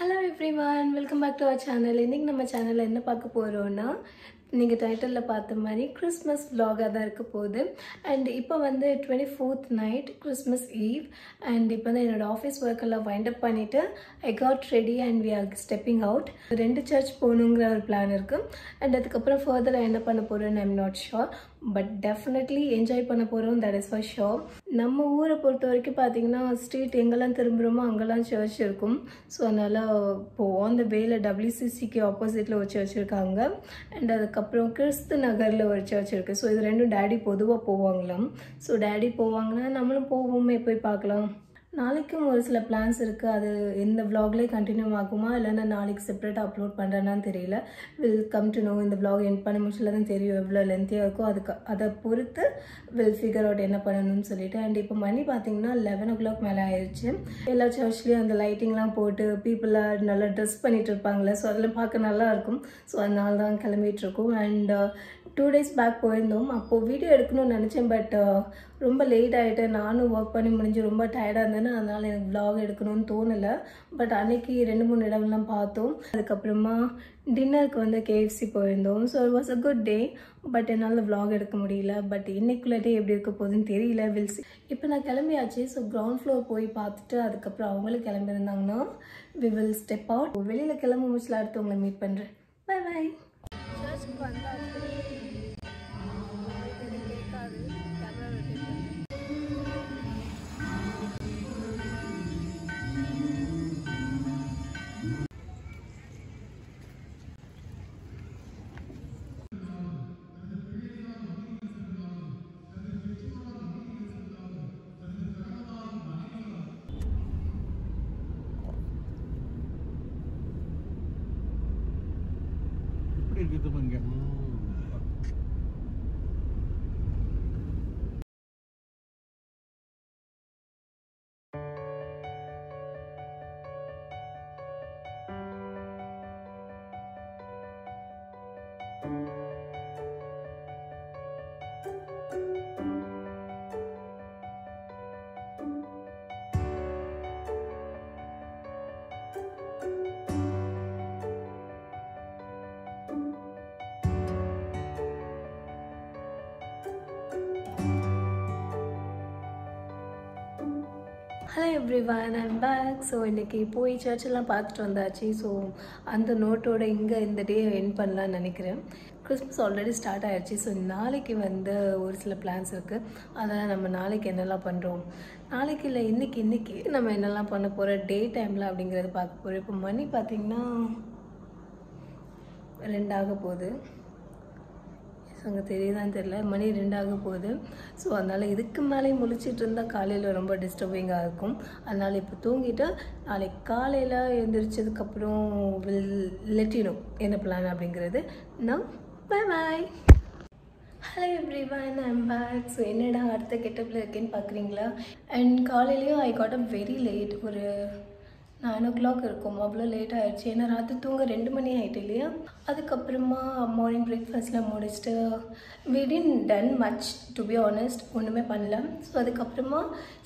Hello everyone welcome back to our channel இன்றைக்கி நம்ம சேனலில் என்ன பார்க்க போகிறோன்னா நீங்கள் டைட்டிலில் பார்த்த மாதிரி கிறிஸ்மஸ் vlog-ஆ தான் இருக்க போகுது. அண்ட் இப்போ வந்து twenty fourth night Christmas eve and இப்போ தான் என்னோடய ஆஃபீஸ் ஒர்க்கெல்லாம் வைண்ட் அப் பண்ணிவிட்டு I got ready and we are stepping out ரெண்டு சர்ச் போகணுங்கிற ஒரு பிளான் இருக்குது அண்ட் அதுக்கப்புறம் ஃபர்தராக என்ன பண்ண போகிறேன்னு I'm not sure but definitely enjoy பண்ண போகிறோம் தட் இஸ் ஃபார் ஷோர் நம்ம ஊரை பொறுத்த வரைக்கும் பார்த்தீங்கன்னா ஸ்ட்ரீட் எங்கெல்லாம் திரும்புகிறோமோ அங்கெல்லாம் சர்ச் இருக்கும். ஸோ அதனால் இப்போது ஆன் த வேல டபிள்யூசிசிக்கு ஆப்போசிட்டில் ஒரு சர்ச் இருக்காங்க. அண்ட் அதுக்கப்புறம் கிறிஸ்து நகரில் ஒரு சர்ச் இருக்குது ஸோ இது ரெண்டும் டேடி பொதுவாக போவாங்களாம். ஸோ டேடி போவாங்கன்னா நம்மளும் போவோமே போய் பார்க்கலாம். நாளைக்கும் ஒரு சில பிளான்ஸ் இருக்குது அது இந்த விலாக்லேயே கண்டினியூ ஆகுமா? இல்லைன்னா நாளைக்கு செப்பரேட்டாக அப்லோட் பண்ணுறேன்னு தெரியல. வில் கம் டு நோ இந்த விலாக் என் பண்ண முடிச்சல தான் தெரியும் எவ்வளோ லென்த்தியாக இருக்கோ. அதுக்கு அதை பொறுத்து வில் ஃபிகர் அவுட் என்ன பண்ணணும்னு சொல்லிட்டு. அண்ட் இப்போ மணி பார்த்தீங்கன்னா லெவன் ஓ கிளாக் மேலே ஆயிடுச்சு எல்லா சர்ச்லேயும் அந்த லைட்டிங்லாம் போட்டு பீப்புளாக நல்லா ட்ரெஸ் பண்ணிகிட்டு இருப்பாங்களே ஸோ அதெல்லாம் பார்க்க நல்லாயிருக்கும் ஸோ அதனால தான் கிளம்பிகிட்ருக்கோம் அண்ட் டூ டேஸ் பேக் போயிருந்தோம். அப்போது வீடியோ எடுக்கணும்னு நினச்சேன் பட் uh, ரொம்ப லேட் ஆகிட்டு நானும் ஒர்க் பண்ணி முடிஞ்சு ரொம்ப டயர்டாக இருந்தேன்னு அதனால் எனக்கு vlog எடுக்கணும்னு தோணலை. பட் அன்னைக்கு ரெண்டு மூணு இடங்கள்லாம் பார்த்தோம். அதுக்கப்புறமா டின்னருக்கு வந்து கேஎஃப்சி போயிருந்தோம். So it was a good day but என்னால் vlog எடுக்க முடியல. பட் இன்னைக்குள்ள டே எப்படி இருக்க போகுதுன்னு தெரியல. வில்ஸ் இப்போ நான் கிளம்பியாச்சு. ஸோ கிரவுண்ட் ஃப்ளோர் போய் பார்த்துட்டு அதுக்கப்புறம் அவங்களும் கிளம்பியிருந்தாங்கன்னா வி வில் ஸ்டெப் அவுட் வெளியில் கிளம்ப முடிச்சல அடுத்து உங்களை மீட் பண்ணுறேன் bye bye hello everyone I'm back so இன்றைக்கி போய் சர்ச்செல்லாம் பார்த்துட்டு வந்தாச்சு. ஸோ அந்த நோட்டோட இங்கே இந்த டே என் பண்ணலான்னு நினைக்கிறேன். கிறிஸ்மஸ் ஆல்ரெடி ஸ்டார்ட் ஆகிடுச்சு ஸோ நாளைக்கு வந்து ஒரு சில பிளான்ஸ் இருக்குது அதெல்லாம் நம்ம நாளைக்கு என்னெல்லாம் பண்ணுறோம் நாளைக்கு இல்லை இன்றைக்கி இன்றைக்கி நம்ம என்னெல்லாம் பண்ண போகிற டே டைமில் அப்படிங்கிறத பார்க்க போகிறோம் இப்போ மணி பார்த்திங்கன்னா ரெண்டாக போகுது. அங்கே தெரியுதான்னு தெரில மணி ரெண்டாக போகுது. ஸோ அதனால் இதுக்கு மேலே முழிச்சிட்டு இருந்தால் காலையில் ரொம்ப டிஸ்டர்பிங்காக இருக்கும். அதனால் இப்போ தூங்கிட்டு நாளைக்கு காலையில் எழுந்திரிச்சதுக்கப்புறம் வில் லெட்டினும் என்ன பிளான் அப்படிங்கிறது. நான் bye bye hello everyone I'm back so என்னடா அடுத்த கெட்டப்பில் இருக்கேன்னு பார்க்குறீங்களா அண்ட் காலையிலையும் I got up very late ஒரு நைன் ஓ கிளாக் இருக்கும். அவ்வளோ லேட் ஆகிடுச்சு ஏன்னா ராத்திரி தூங்க ரெண்டு மணி ஆகிட்டு இல்லையா? அதுக்கப்புறமா மார்னிங் பிரேக்ஃபாஸ்ட்லாம் முடிச்சுட்டு didn't done much to be honest ஒன்றுமே பண்ணல. ஸோ அதுக்கப்புறமா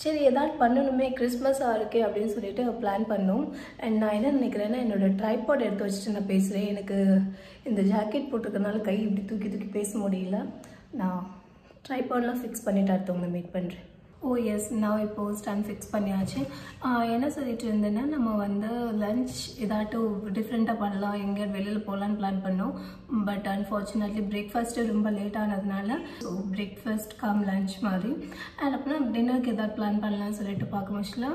சரி ஏதாவது பண்ணணுமே கிறிஸ்மஸாக இருக்கே அப்படின்னு சொல்லிட்டு பிளான் பண்ணோம். அண்ட் நான் என்ன நினைக்கிறேன்னா என்னோடய ட்ரைபாட் எடுத்து வச்சுட்டு நான் பேசுகிறேன் எனக்கு இந்த ஜாக்கெட் போட்டிருக்கனால கை இப்படி தூக்கி தூக்கி பேச முடியல. நான் ட்ரைபாட்லாம் ஃபிக்ஸ் பண்ணிவிட்டு அடுத்தவங்களை மீட் பண்ணுறேன் ஓ எஸ் நான் இப்போது ஸ்டாண்ட் ஃபிக்ஸ் பண்ணியாச்சு. என்ன சொல்லிட்டு இருந்தேன்னா நம்ம வந்து லஞ்ச் ஏதாட்டும் டிஃப்ரெண்ட்டாக பண்ணலாம். எங்கேயாவது வெளியில் போகலான்னு பிளான் பண்ணோம். பட் அன்ஃபார்ச்சுனேட்லி பிரேக்ஃபாஸ்ட்டு ரொம்ப லேட் ஆனதுனால ஸோ பிரேக்ஃபாஸ்ட் கம் லஞ்ச் மாதிரி. அண்ட் அப்புறம் டின்னருக்கு ஏதாவது பிளான் பண்ணலாம்னு சொல்லிட்டு பார்க்க முடியல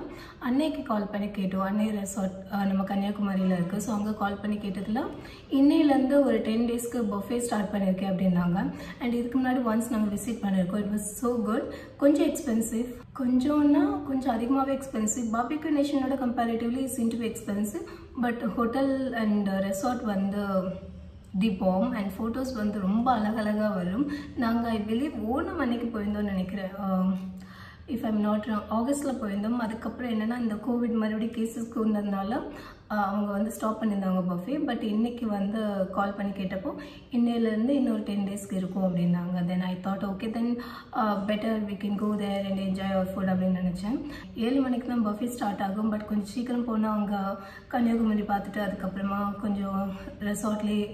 அன்னைக்கு கால் பண்ணி கேட்டோம். அன்னை ரெசார்ட் நம்ம கன்னியாகுமரியில் இருக்குது ஸோ அங்கே கால் பண்ணி கேட்டதில் இன்னையிலேருந்து ஒரு டென் டேஸ்க்கு பஃபே ஸ்டார்ட் பண்ணியிருக்கேன் அப்படின்னாங்க. அண்ட் இதுக்கு முன்னாடி ஒன்ஸ் நாங்கள் விசிட் பண்ணியிருக்கோம். இட் வாஸ் ஸோ குட் கொஞ்சம் எக்ஸ்பென்சிவ் கொஞ்சம்னா கொஞ்சம் அதிகமாகவே expensive barbecue நேஷனோட comparatively is too expensive but hotel and resort வந்து தி பாம் அண்ட் ஃபோட்டோஸ் வந்து ரொம்ப அழகழகாக வரும். நாங்கள் ஐ பிலீவ் ஓணம் அன்னைக்கு போயிருந்தோம்னு நினைக்கிறேன். இஃப் ஐம் நாட் ஆகஸ்ட்டில் போயிருந்தோம். அதுக்கப்புறம் என்னென்னா இந்த கோவிட் மறுபடியும் கேசஸ் கொண்டதுனால அவங்க வந்து ஸ்டாப் பண்ணியிருந்தாங்க பஃபே பட் இன்னைக்கு வந்து கால் பண்ணி கேட்டப்போ இன்னையிலேருந்து இன்னொரு டென் டேஸ்க்கு இருக்கும் அப்படின்னாங்க. Then I thought okay then better we can go there and enjoy our food அப்படின்னு நினச்சேன். ஏழு மணிக்கு தான் பஃபே ஸ்டார்ட் ஆகும். பட் கொஞ்சம் சீக்கிரம் போனால் அவங்க கன்னியாகுமரி பார்த்துட்டு அதுக்கப்புறமா கொஞ்சம் ரெசார்ட்லேயே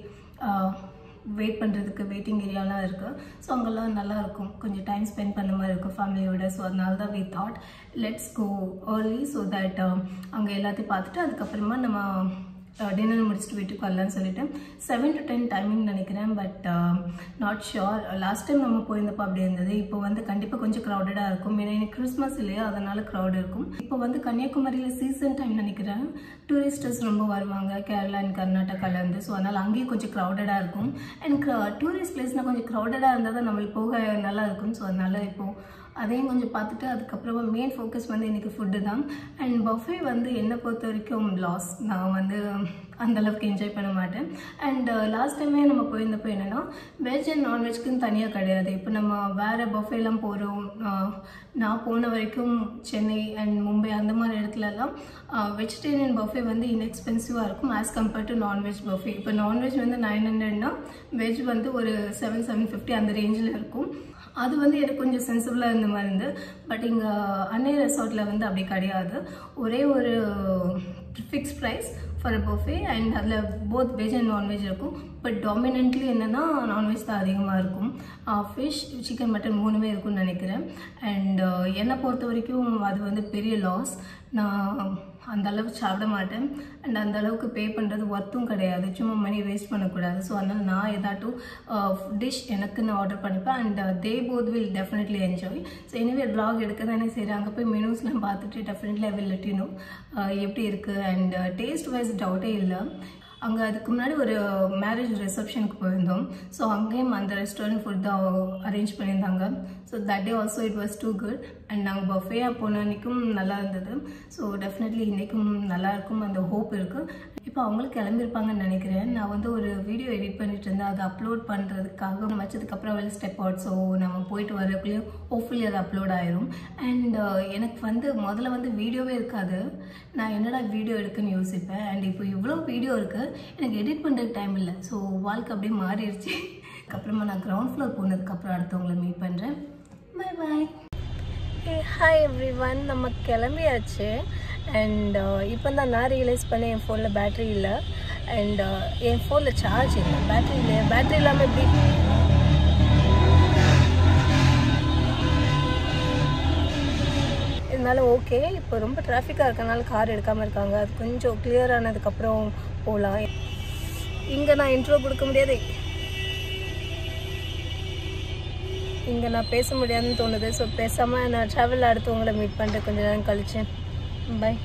வெயிட் பண்ணுறதுக்கு வெயிட்டிங் ஏரியாலாம் இருக்குது ஸோ அங்கெல்லாம் நல்லா இருக்கும். கொஞ்சம் டைம் ஸ்பெண்ட் பண்ண மாதிரி இருக்கும் ஃபேமிலியோட ஸோ அதனால தான் we thought let's go early so that அங்கே எல்லாத்தையும் பார்த்துட்டு அதுக்கப்புறமா நம்ம Uh, டின்னர் முடிச்சுட்டு வீட்டுக்கு வரலான்னு சொல்லிட்டு செவன் டு டென் டைமிங் நினைக்கிறேன் but not sure last time நம்ம போயிருந்தப்போ அப்படி இருந்தது. இப்போ வந்து கண்டிப்பாக கொஞ்சம் க்ரௌடடாக இருக்கும். ஏன்னா எனக்கு கிறிஸ்மஸ் இல்லையா? அதனால க்ரௌட் இருக்கும். இப்போ வந்து கன்னியாகுமரியில் சீசன் டைம் நினைக்கிறேன். டூரிஸ்டர்ஸ் ரொம்ப வருவாங்க. கேரளா அண்ட் கர்நாடகாலேருந்து ஸோ அதனால் அங்கேயும் கொஞ்சம் க்ரௌடடாக இருக்கும். அண்ட் டூரிஸ்ட் பிளேஸ்னால் கொஞ்சம் க்ரௌடடாக இருந்தால் தான் நம்மளுக்கு போக நல்லா இருக்கும். ஸோ அதனால் இப்போது அதையும் கொஞ்சம் பார்த்துட்டு அதுக்கப்புறமா மெயின் ஃபோக்கஸ் வந்து இன்றைக்கி ஃபுட்டு தான். அண்ட் பஃபே வந்து என்னை பொறுத்த வரைக்கும் லாஸ் நான் வந்து அந்தளவுக்கு என்ஜாய் பண்ண மாட்டேன். அண்ட் லாஸ்ட் டைமே நம்ம போயிருந்தப்போ என்னென்னா வெஜ் அண்ட் நான்வெஜ்க்குன்னு தனியாக கிடையாது. இப்போ நம்ம வேறு பஃபேலாம் போகிறோம் நான் போன வரைக்கும் சென்னை அண்ட் மும்பை அந்த மாதிரி இடத்துலலாம் வெஜிடேரியன் பஃபே வந்து இன்எக்ஸ்பென்சிவாக இருக்கும் as compared to non veg buffet இப்போ நான்வெஜ் வந்து நைன் ஹண்ட்ரட்னா வெஜ் வந்து ஒரு செவன் செவன் ஃபிஃப்டி அந்த ரேஞ்சில் இருக்கும். அது வந்து எனக்கு கொஞ்சம் சென்சிபிளாக இருந்த மாதிரி இருந்து பட் இங்கே அன்னை ரெசார்ட்டில் வந்து அப்படி கிடையாது. ஒரே ஒரு fix price for buffet and அதில் both veg and non veg இருக்கும். பட் டாமினன்ட்லி என்னென்னா நான்வெஜ் தான் அதிகமாக இருக்கும். ஃபிஷ் சிக்கன் மட்டன் மூணுமே இருக்கும்னு நினைக்கிறேன். அண்ட் என்னை பொறுத்த வரைக்கும் அது வந்து பெரிய லாஸ் நான் அந்த அளவுக்கு சாப்பிட மாட்டேன். அண்ட் அந்த அளவுக்கு பே பண்ணுறது ஒர்த்தும் கிடையாது. சும்மா மணி வேஸ்ட் பண்ணக்கூடாது. ஸோ அதனால் நான் ஏதாட்டும் டிஷ் எனக்குன்னு ஆர்டர் பண்ணிப்பேன். And they both will definitely enjoy so anyway blog எடுக்க தானே சரி அங்கே போய் மெனூஸ்லாம் பார்த்துட்டு டெஃபினெட்லி ஐ வில் எப்படி இருக்குது அண்ட் டேஸ்ட் வைஸ் டவுட்டே இல்லை. அங்கே அதுக்கு முன்னாடி ஒரு மேரேஜ் ரிசப்ஷனுக்கு போயிருந்தோம். ஸோ அங்கேயும் அந்த ரெஸ்டாரண்ட் ஃபுட் தான் அரேஞ்ச் பண்ணியிருந்தாங்க. So that day also it was too good and நாங்கள் பஃபேயாக போன அன்றைக்கும் நல்லா இருந்தது. ஸோ டெஃபினெட்லி இன்றைக்கும் நல்லாயிருக்கும் அந்த ஹோப் இருக்குது இப்போ அவங்களும் கிளம்பியிருப்பாங்கன்னு நினைக்கிறேன். நான் வந்து ஒரு வீடியோ எடிட் பண்ணிட்டு இருந்தேன். அதை அப்லோட் பண்ணுறதுக்காக வச்சதுக்கப்புறம் வெளி ஸ்டெப் அவுட் ஸோ நம்ம போயிட்டு வரக்குள்ளேயும் ஹோப்ஃபுல்லி அது அப்லோட் ஆயிரும். அண்ட் uh, எனக்கு வந்து முதல்ல வந்து வீடியோவே இருக்காது. நான் என்னடா வீடியோ எடுக்குன்னு யோசிப்பேன். அண்ட் இப்போ இவ்வளோ வீடியோ இருக்குது எனக்கு எடிட் பண்ணுறதுக்கு டைம் இல்லை. ஸோ வாழ்க்கை அப்படியே மாறிடுச்சு. அதுக்கப்புறமா நான் கிரவுண்ட் ஃப்ளோர் போனதுக்கப்புறம் அடுத்தவங்களை மீட் பண்ணுறேன் bye bye hi everyone நம்ம கிளம்பியாச்சு. அண்ட் uh, இப்போ தான் நான் ரியலைஸ் பண்ணேன் என் ஃபோனில் பேட்ரி இல்லை. அண்ட் என் ஃபோனில் சார்ஜ் இல்லை. பேட்ரி இல்லை. பேட்ரி இல்லாமல் எப்படி? இருந்தாலும் ஓகே இப்போ ரொம்ப டிராஃபிக்காக இருக்கனால கார் எடுக்காமல் இருக்காங்க. அது கொஞ்சம் கிளியர் ஆனதுக்கப்புறம் போகலாம் இங்கே நான் இன்ட்ரோ கொடுக்க முடியாது. இங்கே நான் பேச முடியாதுன்னு தோணுது. ஸோ பேசாமல் நான் ட்ராவலில் அடுத்தவங்களை மீட் பண்ணுறேன் கொஞ்ச நேரம் கழிச்சேன் பாய்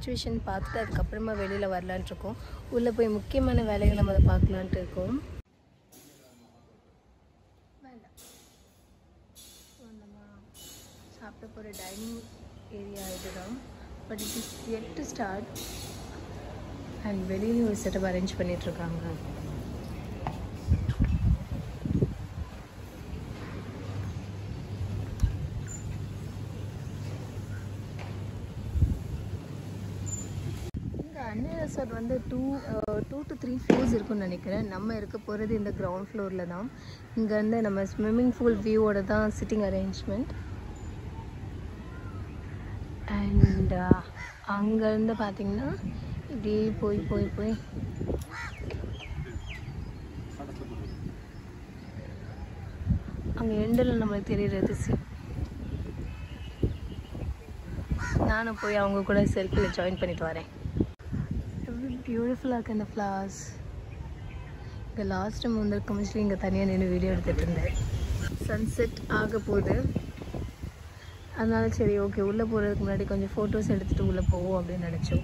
சுச்சுவேஷன் பார்த்துட்டு அதுக்கப்புறமா வெளியில் வரலான்ட்டு இருக்கோம் உள்ளே போய் முக்கியமான வேலைகளை நம்ம அதை பார்க்கலான்ட்டு இருக்கோம். வேண்டாம் சாப்பிட போகிற டைனிங் ஏரியா இதுதான். But it is yet to start and வெளியில ஒரு செட்டப் அரேஞ்ச் பண்ணிகிட்ருக்காங்க இந்த அன்னை ரெசார்ட் வந்து two two to three floors இருக்கும்னு நினைக்கிறேன். நம்ம இருக்க போகிறது இந்த கிரவுண்ட் ஃப்ளோரில் தான். இங்கேருந்து நம்ம ஸ்விம்மிங் பூல் வியூவோட தான் சிட்டிங் அரேஞ்ச்மெண்ட் அண்ட் uh, அங்கேருந்து பார்த்தீங்கன்னா இப்படியே போய் போய் போய். அங்கே எண்டில் நம்மளுக்கு தெரியுறது சி நானும் போய் அவங்க கூட செல்ஃபியில் ஜாயின் பண்ணிட்டு வரேன். பியூட்டிஃபுல்லாக இருக்குது இந்த ஃப்ளவர்ஸ் இங்கே லாஸ்ட் டைம் வந்திருக்க மோஸ்ட்லி இங்கே தனியாக நின்று வீடியோ எடுத்துகிட்டு இருந்தேன். சன்செட் ஆக போகுது. அதனால சரி ஓகே உள்ளே போகிறதுக்கு முன்னாடி கொஞ்சம் ஃபோட்டோஸ் எடுத்துகிட்டு உள்ளே போவோம் அப்படின்னு நினச்சோம்.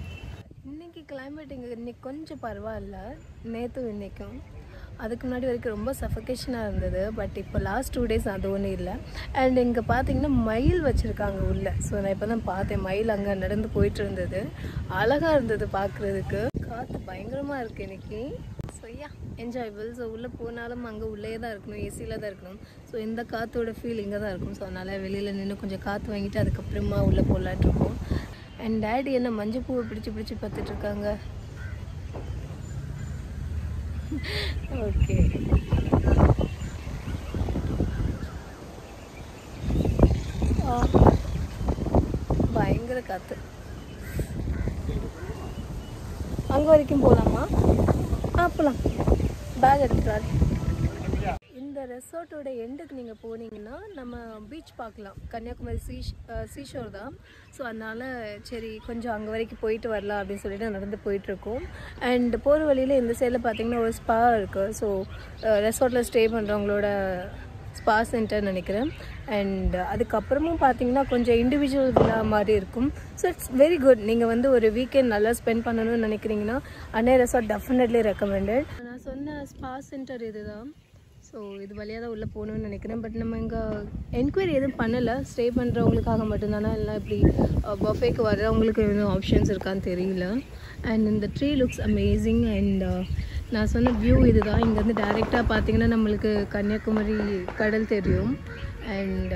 இன்றைக்கி கிளைமேட் இங்கே இன்றைக்கி கொஞ்சம் பரவாயில்ல. நேற்று இன்றைக்கும் அதுக்கு முன்னாடி வரைக்கும் ரொம்ப சஃபகேஷனாக இருந்தது. பட் இப்போ லாஸ்ட் டூ டேஸ் அது ஒன்றும் இல்லை. அண்ட் இங்கே பார்த்தீங்கன்னா மயில் வச்சுருக்காங்க உள்ளே. ஸோ நான் இப்போ தான் பார்த்தேன். மயில் அங்கே நடந்து போயிட்டு இருந்தது. அழகாக இருந்தது பார்க்குறதுக்கு காற்று பயங்கரமாக இருக்குது இன்றைக்கி ஸோ யா என்ஜாயபிள் ஸோ உள்ளே போனாலும் அங்கே உள்ளே தான் இருக்கணும். ஏசியில் தான் இருக்கணும். ஸோ இந்த காற்றோட ஃபீல் இங்கே தான் இருக்கும். ஸோ அதனால் வெளியில் நின்று கொஞ்சம் காற்று வாங்கிட்டு அதுக்கப்புறமா உள்ளே போகலான்ட்டு இருக்கோம். அண்ட் டேடி என்ன மஞ்சள் பூவை பிடிச்சி பிடிச்சி பார்த்துட்ருக்காங்க ஓகே பயங்கர காற்று அங்கே வரைக்கும் போகலாமா ஆ போகலாம் பேக் எடுத்துக்கிறாரு ரெசார்ட்டோட எண்டுக்கு நீங்கள் போனீங்கன்னா நம்ம பீச் பார்க்கலாம். கன்னியாகுமரி சீஷ் சீஷோர் தான். ஸோ அதனால் சரி கொஞ்சம் அங்கே வரைக்கும் போயிட்டு வரலாம் அப்படின்னு சொல்லிட்டு நடந்து போயிட்டுருக்கோம். அண்ட் போகிற வழியில் இந்த சைடில் பார்த்தீங்கன்னா ஒரு ஸ்பா இருக்குது ஸோ ரெசார்ட்டில் ஸ்டே பண்ணுறவங்களோட ஸ்பா சென்டர் நினைக்கிறேன். அண்ட் அதுக்கப்புறமும் பார்த்தீங்கன்னா கொஞ்சம் இண்டிவிஜுவல் விழா மாதிரி இருக்கும். ஸோ இட்ஸ் வெரி குட் நீங்கள் வந்து ஒரு வீக்கெண்ட் நல்லா ஸ்பெண்ட் பண்ணணும்னு நினைக்கிறீங்கன்னா அன்னே ரெசார்ட் டெஃபினெட்லி ரெக்கமெண்டட் நான் சொன்ன ஸ்பா சென்டர் இதுதான். ஸோ இது வழியாக தான் உள்ளே போகணும்னு நினைக்கிறேன். பட் நம்ம இங்கே என்கொயரி எதுவும் பண்ணலை. ஸ்டே பண்ணுறவங்களுக்காக மட்டும்தானா? இல்லை இப்படி பஃபேக்கு வர்றவங்களுக்கு எதுவும் ஆப்ஷன்ஸ் இருக்கான்னு தெரியல. அண்ட் இந்த ட்ரீ லுக்ஸ் அமேசிங் அண்ட் நான் சொன்ன வியூ இதுதான். இங்கேருந்து டைரெக்டாக பார்த்தீங்கன்னா நம்மளுக்கு கன்னியாகுமரி கடல் தெரியும். அண்ட்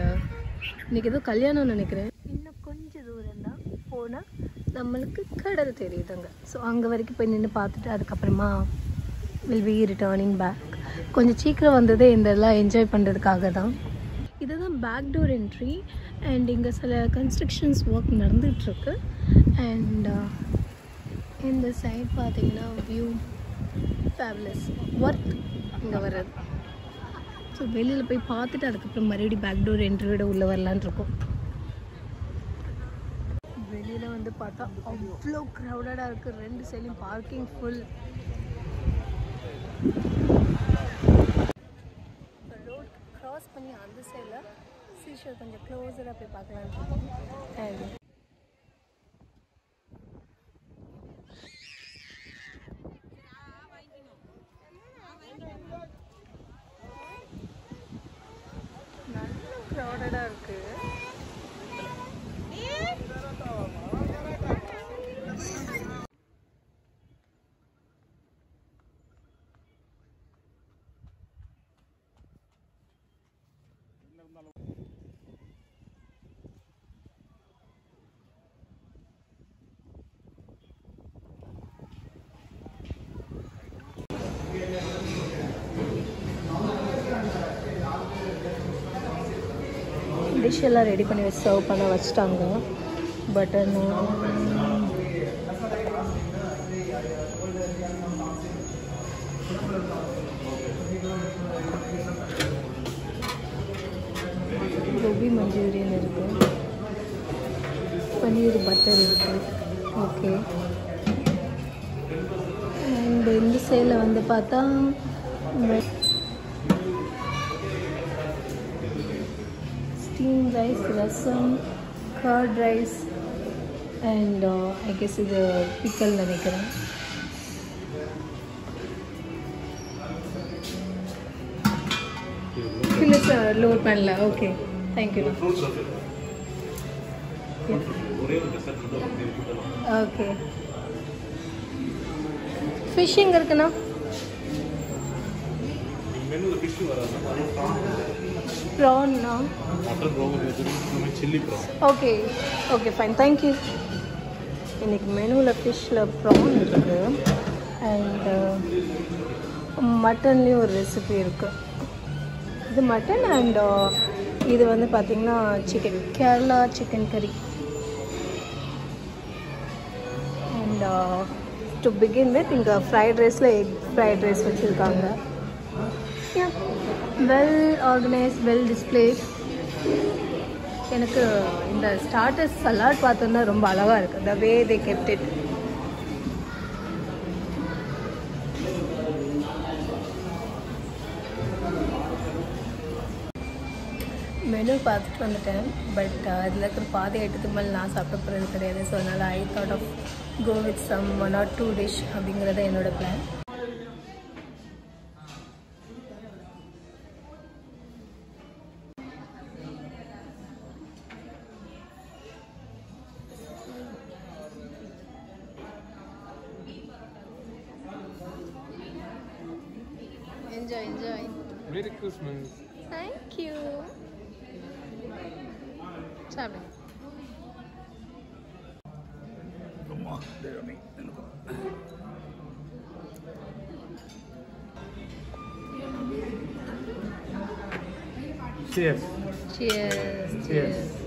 இன்றைக்கி ஏதோ கல்யாணம் நினைக்கிறேன். இன்னும் கொஞ்சம் தூரம் தான் போனால் நம்மளுக்கு கடல் தெரியுதுங்க. ஸோ அங்கே வரைக்கும் போய் நின்று பார்த்துட்டு அதுக்கப்புறமா வில் பி ரிட்டர்னிங் பேக் கொஞ்சம் சீக்கிரம் வந்ததே இந்த எல்லாம் என்ஜாய் பண்ணுறதுக்காக தான் இதுதான் பேக் டோர் என்ட்ரி அண்ட் இங்கே சில கன்ஸ்ட்ரக்ஷன்ஸ் ஒர்க் நடந்துகிட்ருக்கு அண்ட் இந்த சைட் பார்த்தீங்கன்னா வியூ ஃபேப்லஸ் ஒர்க் இங்கே வர்றது. ஸோ வெளியில் போய் பார்த்துட்டு அதுக்கப்புறம் மறுபடியும் பேக் டோர் என்ட்ரியோட உள்ளே வரலான் இருக்கோம். வெளியில் வந்து பார்த்தா அவ்வளோ க்ரௌடடாக இருக்குது ரெண்டு சைட்லையும் பார்க்கிங் ஃபுல் ரோட் க்ராஸ் பண்ணி அந்த சைடில் சீஷர் கொஞ்சம் க்ளோஸராக போய் பார்க்கலான்னு டிஷ் ரெடி பண்ணி வச்சு சர்வ் பண்ண வச்சுட்டாங்க. பட் uh, கோபி மஞ்சூரியன் இருக்கு. பன்னீர் பட்டர் இருக்கு. ஓகே அண்ட் இந்த சைடில் வந்து பார்த்தா steam rice rasam curd rice and I guess இது பிக்கல் நினைக்கிறேன். இல்லை சார் லோட் பண்ணல okay thank you okay fish எங்கே இருக்குண்ணா? ப்ரான்னா mutton rohu chilli prawn okay okay fine thank you இன்னைக்கு மெனுவில் ஃபிஷ்ஷில் ப்ரான் இருக்குது. அண்டு மட்டன்லேயும் ஒரு ரெசிபி இருக்குது இது மட்டன் அண்ட் இது வந்து பார்த்திங்கன்னா chicken Kerala chicken curry and to begin with இங்கே ஃப்ரைட் ரைஸில் எக் ஃப்ரைட் ரைஸ் வச்சுருக்காங்க. வெல் ஆர்கனைஸ் வெல் டிஸ்பிளேட் எனக்கு இந்த ஸ்டார்டர்ஸ் சலாட் பார்த்தோன்னா ரொம்ப அழகாக இருக்குது the way they kept it menu பார்த்துட்டு வந்துட்டேன். பட் அதில் uh, இருக்கிற பாதி ஐட்டத்துக்கு மேலே நான் சாப்பிட போகிறது கிடையாது. ஸோ அதனால் I thought of go with some one or two dish அப்படிங்கிறது என்னோடய plan smooth. Thank you. Come on, there me. Cheers. Cheers. Cheers. Cheers.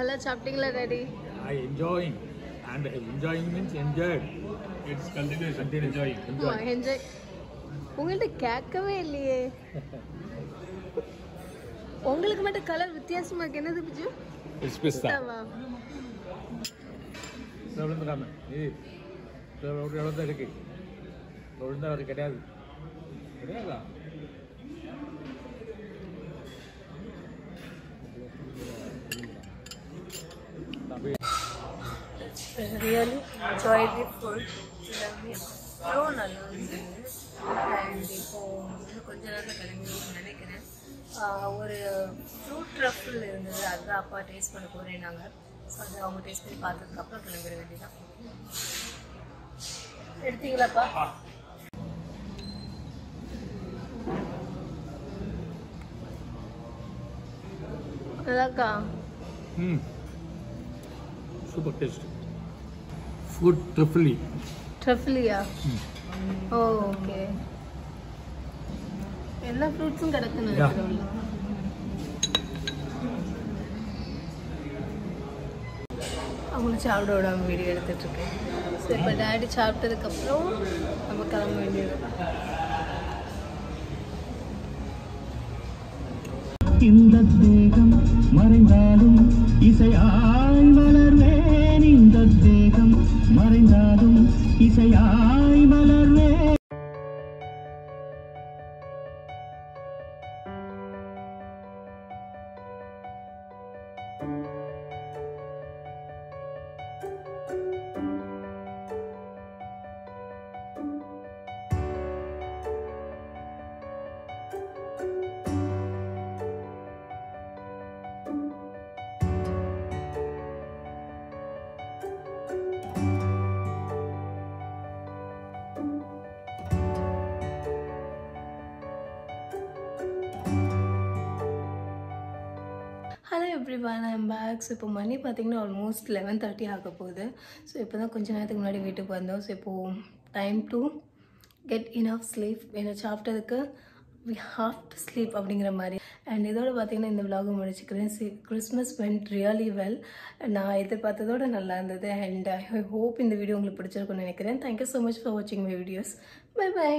நல்லா சாப்பிட்டீங்களா daddy I enjoying and enjoying means enjoyed. It's continuation. Continue enjoying. Enjoy. Enjoy உங்கள்ட்ட கேட்கவே இல்லையே உங்களுக்கு மட்டும் colour வித்தியாசமா இருக்கு என்னது பிஜு pista. பிஸ்தாவா? எவ்வளோ எவ்வளோ தான் இருக்கு ஒழுந்தா அது கிடையாது கிடையாதா ரியலி என்ஜாய் தி ஃபுட் அவ்வளோ நல்லா இருந்தது அண்ட் இப்போ இன்னும் கொஞ்ச நேரத்தில் கிளம்பிடுவோம்னு நினைக்கிறேன் ஆஹ் ஒரு ஃப்ரூட் ட்ரஃபிள் இருந்தது. அதுதான் அப்பா டேஸ்ட் பண்ண போகிறேன் நாங்கள் ஸோ அதை அவங்க டேஸ்ட் பண்ணி பார்த்ததுக்கப்புறம் கிளம்பிட வேண்டியதான் எடுத்தீங்களாப்பா? நல்லாக்கா ம். Super taste. ஃபுட் ட்ரிஃபிளி ட்ரஃபிலியா ஓ ஓகே எல்லா ஃப்ரூட்ஸும் கிடக்குன்னு அவங்களும் சாப்பிட விடாம வீடியோ எடுத்துட்டு இருக்கேன் ஸோ இப்போ டேடி சாப்பிட்டதுக்கப்புறம் நம்ம கிளம்ப வேண்டியது இந்த தேகம் மறைந்தாலும் இசையாய் ஒன் பேக் ஸோ இப்போ மணி பார்த்தீங்கன்னா ஆல்மோஸ்ட் லெவன் தேர்ட்டி ஆக போகுது. ஸோ இப்போ தான் கொஞ்ச நேரத்துக்கு முன்னாடி வீட்டுக்கு வந்தோம். ஸோ இப்போது time to get enough sleep என்னை சாப்பிட்டதுக்கு வி ஹாவ் டு ஸ்லீப் அப்படிங்கிற மாதிரி. அண்ட் இதோட பார்த்திங்கன்னா இந்த விலாக முடிச்சுக்கிறேன். C Christmas went really well நான் எதிர்பார்த்ததோட நல்லா இருந்தது. அண்ட் ஐ ஹோப் இந்த வீடியோ உங்களுக்கு பிடிச்சிருக்கும்னு நினைக்கிறேன். Thank you so much for வாட்சிங் மை வீடியோஸ் பை பை